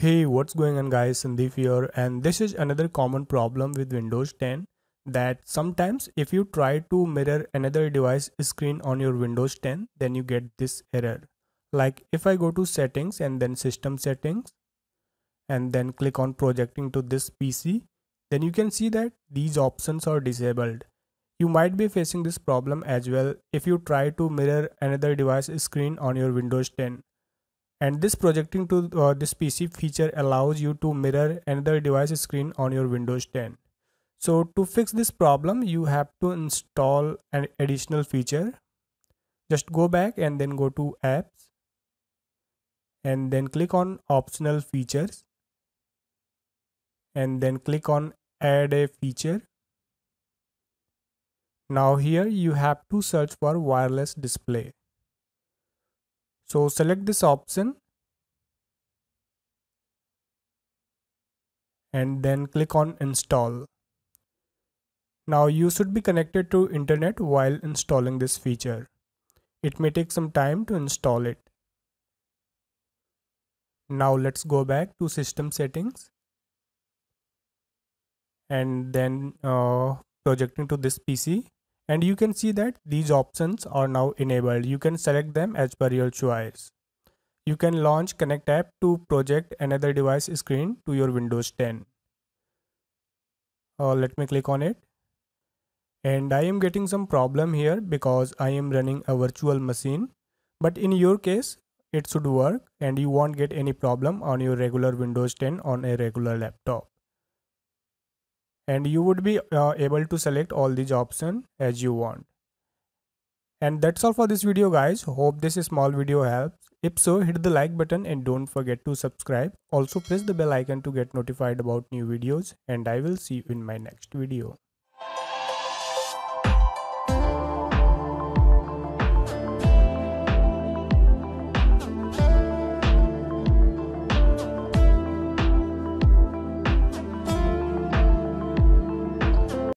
Hey what's going on guys Sandeep here and this is another common problem with Windows 10 that sometimes if you try to mirror another device screen on your Windows 10 then you get this error. Like if I go to settings and then system settings and then click on projecting to this PC then you can see that these options are disabled. You might be facing this problem as well if you try to mirror another device screen on your Windows 10 and this projecting to uh, this PC feature allows you to mirror another device screen on your Windows 10. So to fix this problem you have to install an additional feature. Just go back and then go to apps and then click on optional features and then click on add a feature. Now here you have to search for wireless display. So select this option and then click on install. Now you should be connected to internet while installing this feature. It may take some time to install it. Now let's go back to system settings and then uh, projecting to this PC and you can see that these options are now enabled. You can select them as per your choice. You can launch connect app to project another device screen to your windows 10 uh, let me click on it. And I am getting some problem here because I am running a virtual machine. But in your case it should work and you won't get any problem on your regular Windows 10 on a regular laptop and you would be uh, able to select all these options as you want. And that's all for this video guys. Hope this small video helps. If so, hit the like button and don't forget to subscribe. Also press the bell icon to get notified about new videos and I will see you in my next video.